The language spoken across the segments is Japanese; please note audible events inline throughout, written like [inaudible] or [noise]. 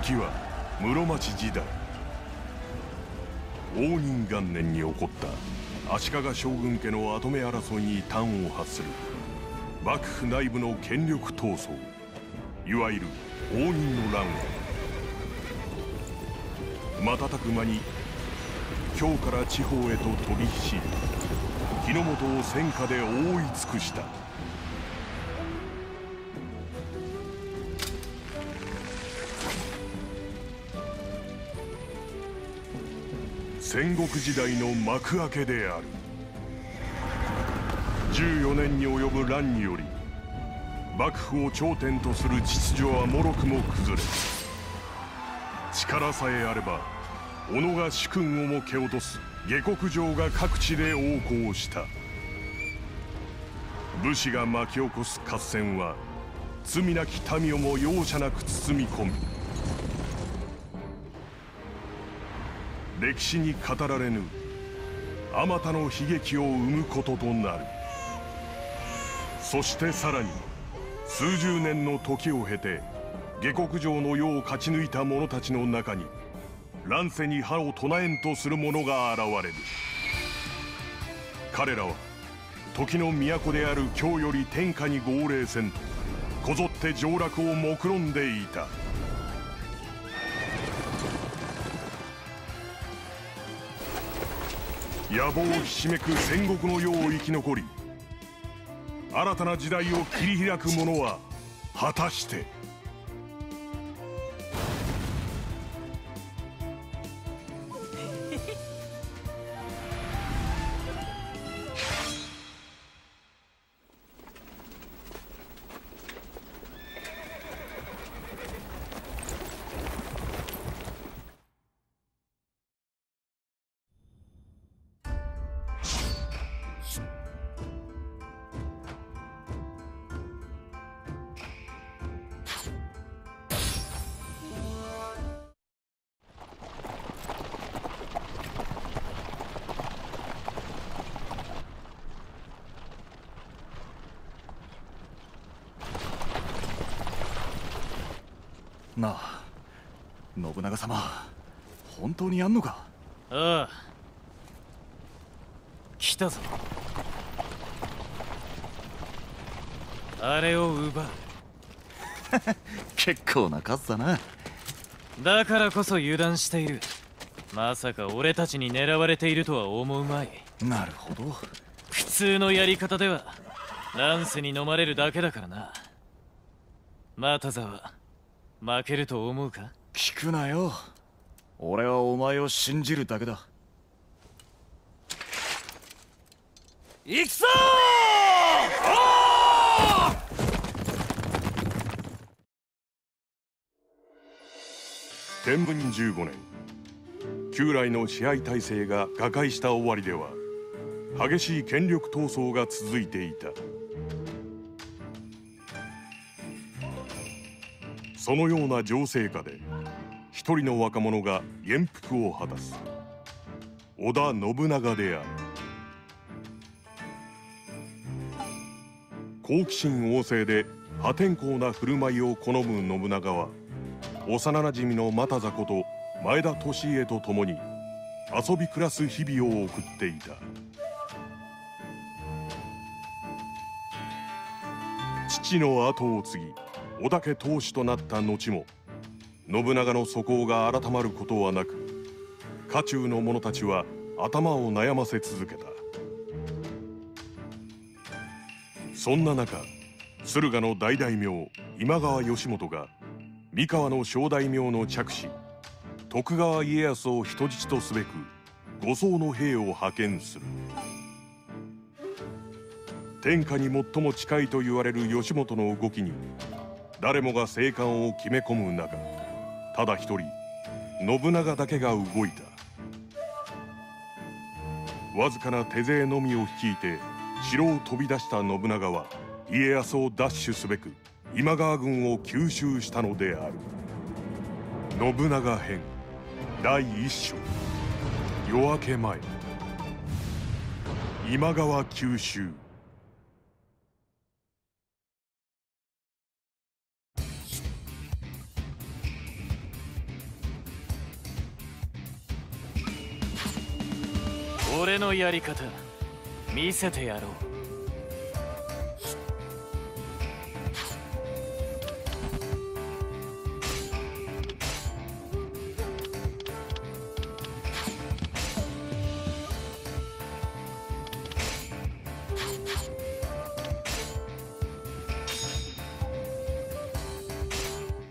時は室町時代。応仁元年に起こった足利将軍家の跡目争いに端を発する幕府内部の権力闘争。いわゆる応仁の乱を。瞬く間に京から地方へと飛び火し日の本を戦火で覆い尽くした。戦国時代の幕開けである。14年に及ぶ乱により幕府を頂点とする秩序はもろくも崩れ力さえあれば己が主君をも蹴落とす下克上が各地で横行した。武士が巻き起こす合戦は罪なき民をも容赦なく包み込む歴史に語られぬあまたの悲劇を生むこととなる。そしてさらに数十年の時を経て下克上の世を勝ち抜いた者たちの中に乱世に歯を唱えんとする者が現れる。彼らは時の都である京より天下に号令せんとこぞって上洛を目論んでいた。野望をひしめく戦国の世を生き残り新たな時代を切り開く者は果たしてなあ信長様本当にやんのか？ああ。来たぞ。あれを奪う。[laughs] 結構な数だな。だからこそ油断している。まさか俺たちに狙われているとは思うまい。なるほど。普通のやり方ではランスに飲まれるだけだからな。マタザは負けると思うか？聞くなよ。俺はお前を信じるだけだ。行くぞ！天文15年。旧来の支配体制が瓦解した終わりでは激しい権力闘争が続いていたそのような情勢下で一人の若者が元服を果たす。織田信長である。好奇心旺盛で破天荒な振る舞いを好む信長は幼なじみの又座こと前田利家と共に遊び暮らす日々を送っていた。父の後を継ぎ織田家当主となった後も信長の素行が改まることはなく家中の者たちは頭を悩ませ続けた。そんな中駿河の大大名今川義元が三河の小大名の着手徳川家康を人質とすべく護送の兵を派遣する。天下に最も近いと言われる義元の動きに誰もが静観を決め込む中ただ一人信長だけが動いた。わずかな手勢のみを率いて城を飛び出した信長は家康を奪取すべく今川軍を吸収したのである。信長編第一章。夜明け前。今川吸収俺のやり方。見せてやろう。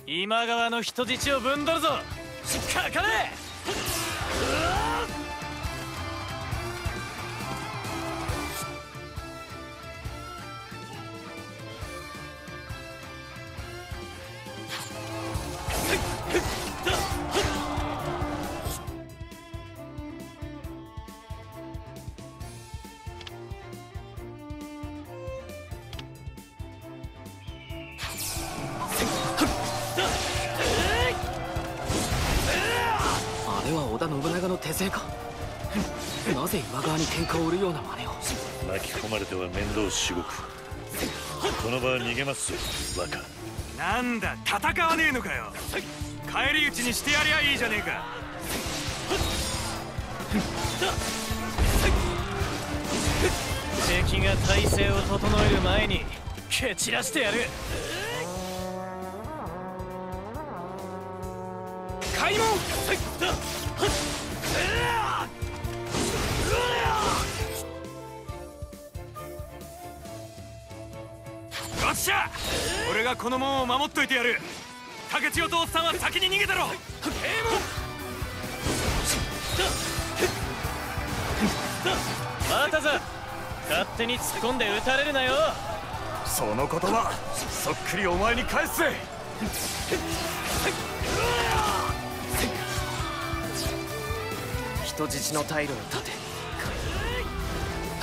今川の人質をぶんどるぞ。かかれに喧嘩を売るような真似を。巻き込まれては面倒しごく。この場は逃げますよバカ。なんだ戦わねえのかよ。帰り討ちにしてやりゃいいじゃねえか。敵が体勢を整える前に蹴散らしてやる。開門この門を守っといてやる。竹千代とおっさんは先に逃げたろ。閉門待たざ勝手に突っ込んで撃たれるなよ。その言葉そっくりお前に返すぜ。人質の退路を立て。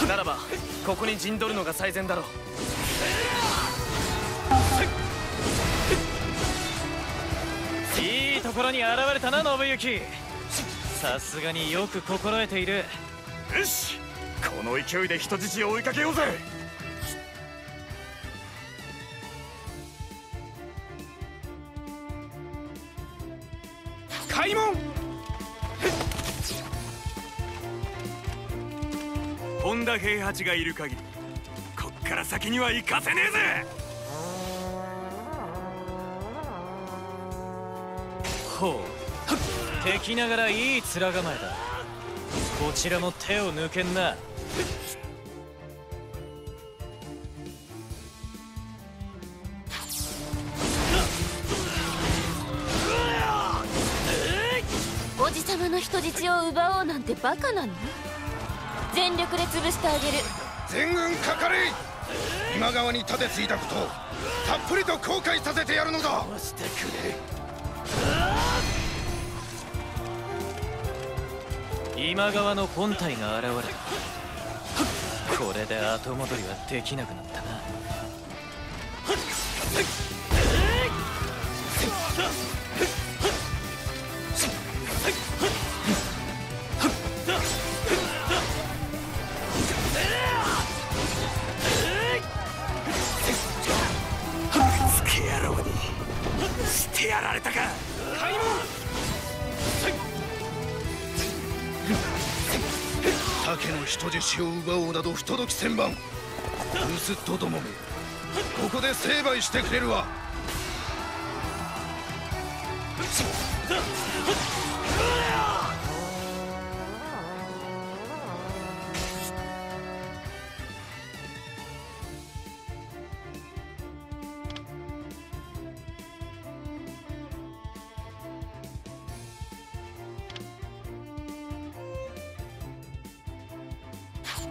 ならばここに陣取るのが最善だろうところに現れたな信行。さすがによく心得ている。よしこの勢いで人質を追いかけようぜ。開門。本田平八がいる限りこっから先には行かせねえぜ。ほう。敵ながらいい面構えだ。こちらも手を抜けんな。おじさまの人質を奪おうなんてバカなの？全力で潰してあげる。全軍かかれ今川に立てついたことをたっぷりと後悔させてやるのだ。してくれ今川の本体が現れたこれで後戻りはできなくなったな。つけ野郎にしてやられたか。竹の人質を奪おうなど不届き千番。盗っ人どもめここで成敗してくれるわ。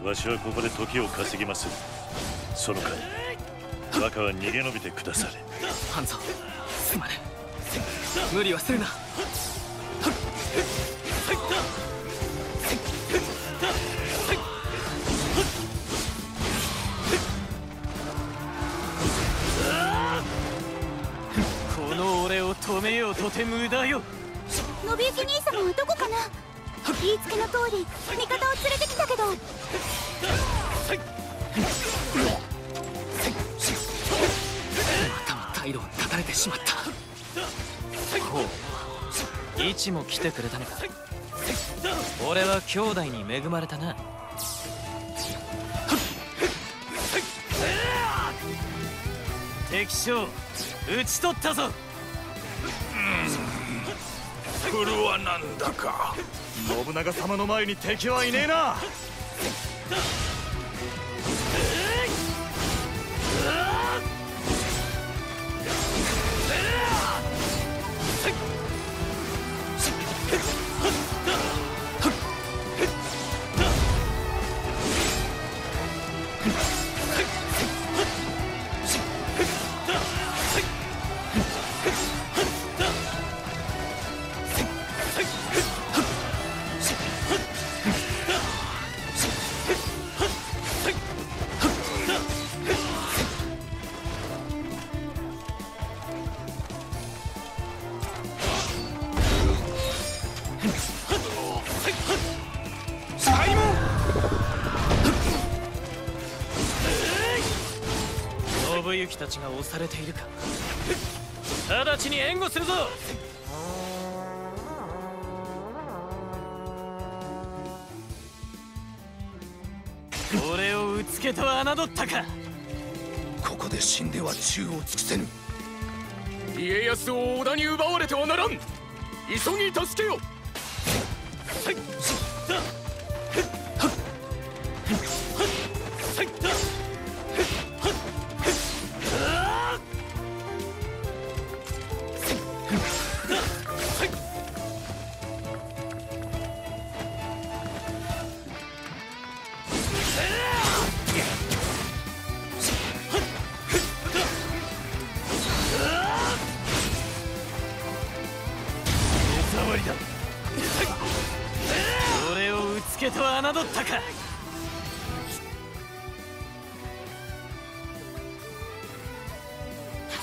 わしはここで時を稼ぎます。その間バカは逃げ延びてくだされ。半蔵すまぬ無理はするな。この俺を止めようとて無駄よ。信行兄様はどこかな？言いつけの通り味方を連れてきたけど。またも態度を断たれてしまった。一う。も来てくれたのか。俺は兄弟に恵まれたな。敵将討ち取ったぞ、うん、フルはなんだか。信長様の前に敵はいねえな。たちが押されているか。直ちに援護するぞ。俺をうつけと侮ったか。ここで死んでは宙を尽くせぬ。家康を織田に奪われてはならん。急ぎ助けよ俺をうつけと侮ったか。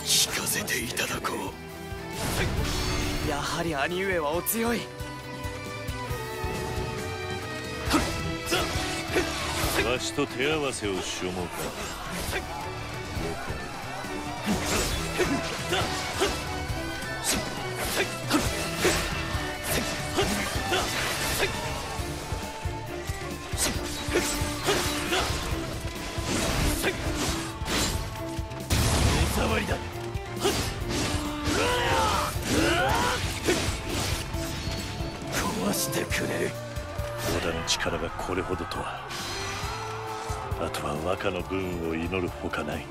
聞かせていただこう。やはり兄上はお強い。わしと手合わせをしよもうかこれほどとは。あとは和歌の分を祈るほかない。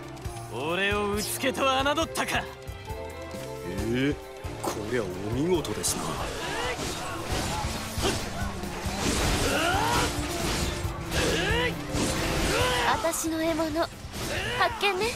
俺をうつけと侮ったか。ええ？こりゃお見事ですな。私の獲物。発見ね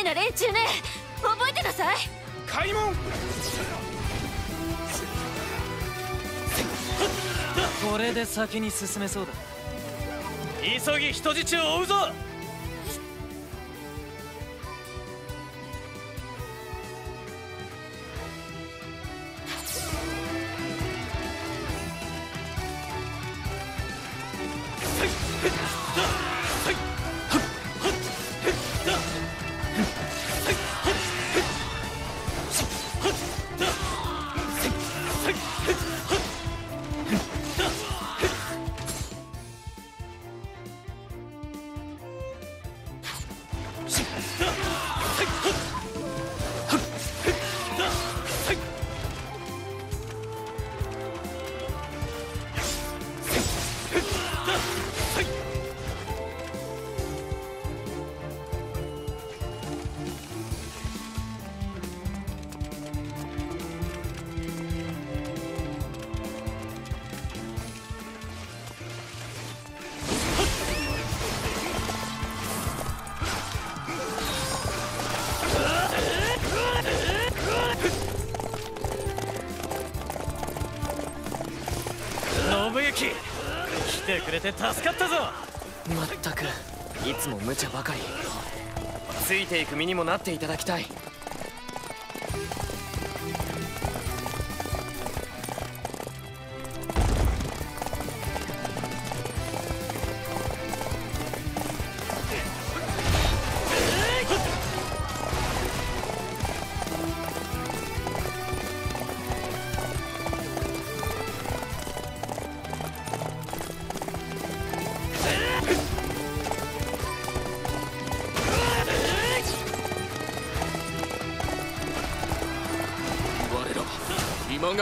無礼な連中ね。覚えてなさい。開門。これで先に進めそうだ。急ぎ人質を追うぞれて助かったぞ。まったく。いつも無茶ばかり。ついていく身にもなっていただきたい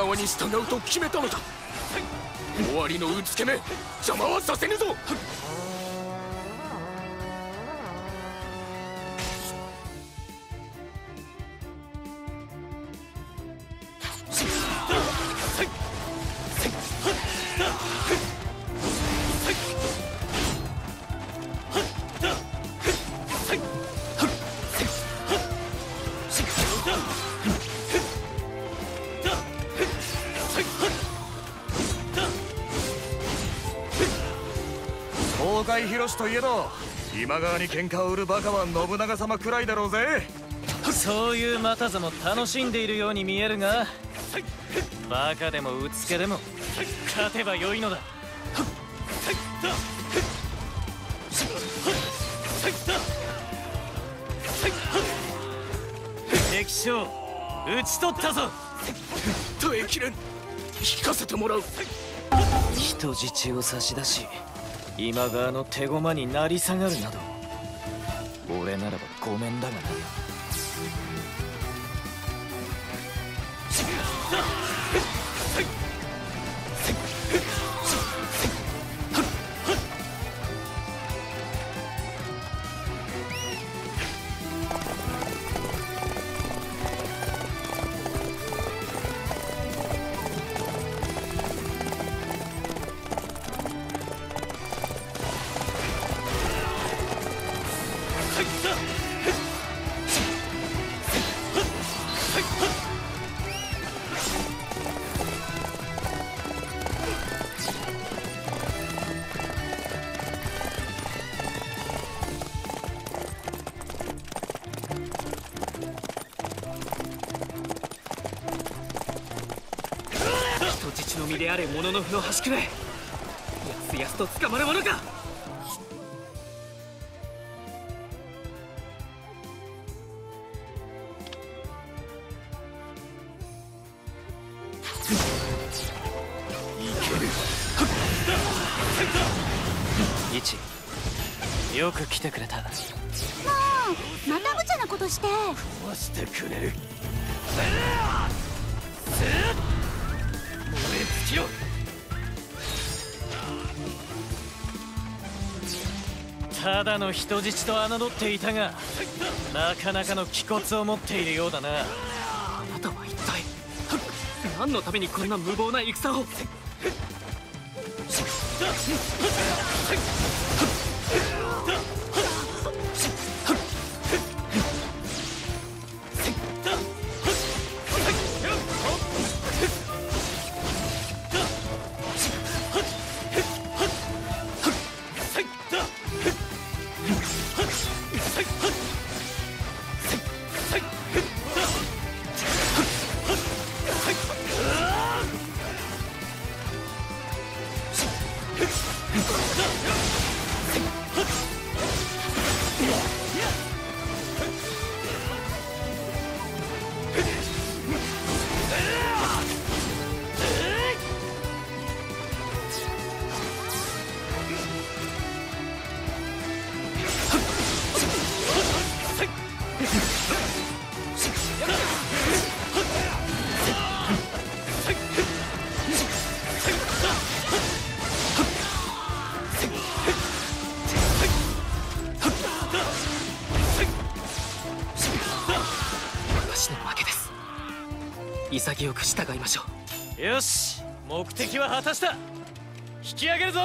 側に従うと決めたのだ。終わりのうつけめ邪魔はさせぬぞ。広しといえど今川に喧嘩を売るバカは信長様くらいだろうぜ。そういう又座も楽しんでいるように見えるがバカでもうつけでも勝てばよいのだ。敵将討ち取ったぞ。耐えきれん聞かせてもらう。人質を差し出し今川の手駒になり下がるなど俺ならばごめんだがな。身であれ物の符の端くれ。やすやすと捕まるものか。一よく来てくれたまた無茶なことして。壊してくれるただの人質と侮っていたがなかなかの気骨を持っているようだな。あなたは一体何のためにこんな無謀な戦を？私潔く従いましょう。よし目的は果たした。引き上げるぞ。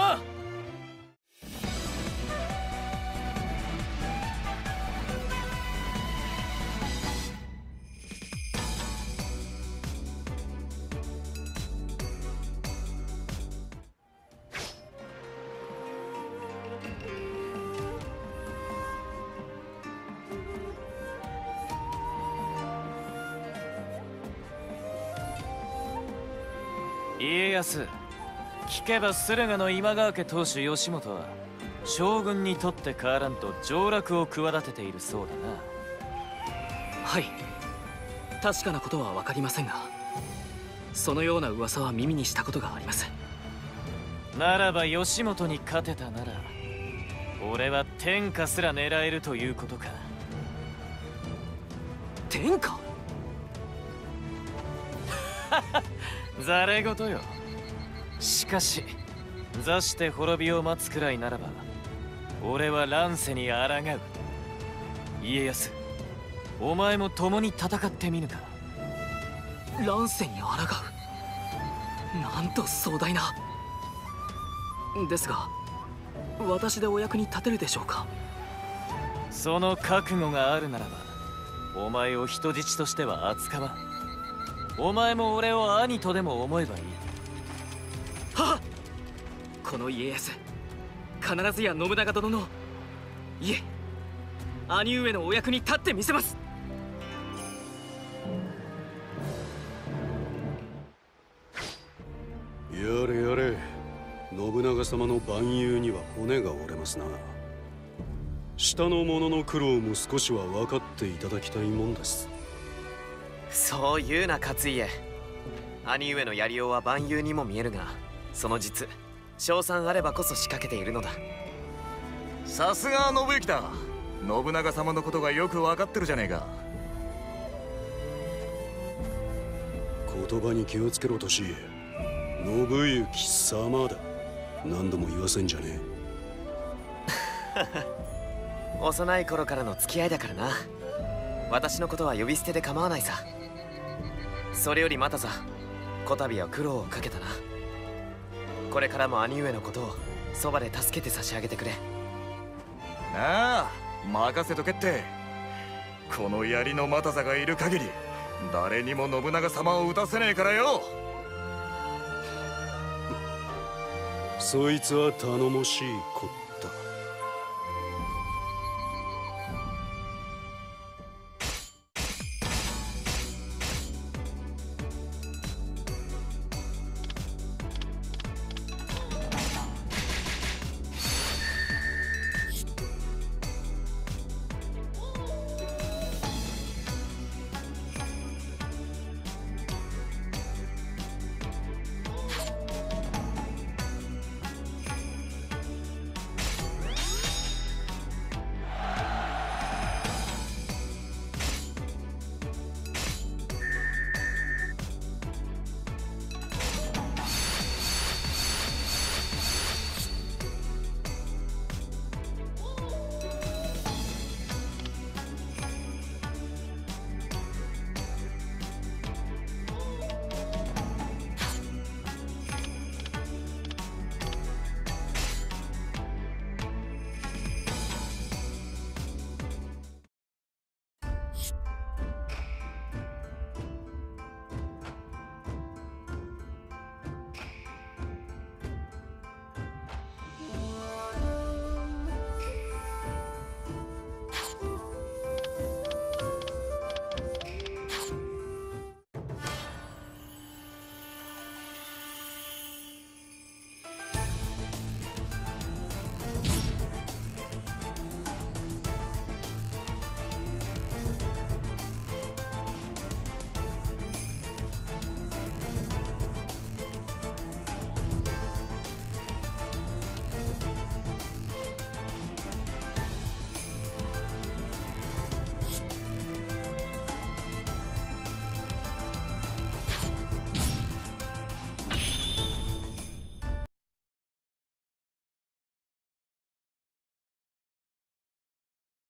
家康。聞けば駿河の今川家当主義元は将軍にとって変わらんと上洛を企てているそうだな。はい。確かなことは分かりませんがそのような噂は耳にしたことがあります。ならば義元に勝てたなら俺は天下すら狙えるということか。天下？[laughs] ざれ言よ。しかし座して滅びを待つくらいならば俺は乱世に抗う。家康お前も共に戦ってみぬか。乱世に抗う？なんと壮大な。ですが私でお役に立てるでしょうか？その覚悟があるならばお前を人質としては扱わんお前も俺を兄とでも思えばいい。はっ！この家康必ずや信長殿のいえ兄上のお役に立ってみせます。やれやれ信長様の蛮勇には骨が折れますな。下の者の苦労も少しは分かっていただきたいもんですそう言うな勝家。兄上のやりようは万有にも見えるがその実賞賛あればこそ仕掛けているのだ。さすが信行だ。信長様のことがよく分かってるじゃねえか。言葉に気をつけろとし信行様だ。何度も言わせんじゃね [laughs] 幼い頃からの付き合いだからな。私のことは呼び捨てで構わないさそれよりまたさこたびは苦労をかけたな。これからも兄上のことをそばで助けて差し上げてくれ。ああ任せとけって。この槍の又座がいる限り誰にも信長様を撃たせねえからよ。そいつは頼もしいこっ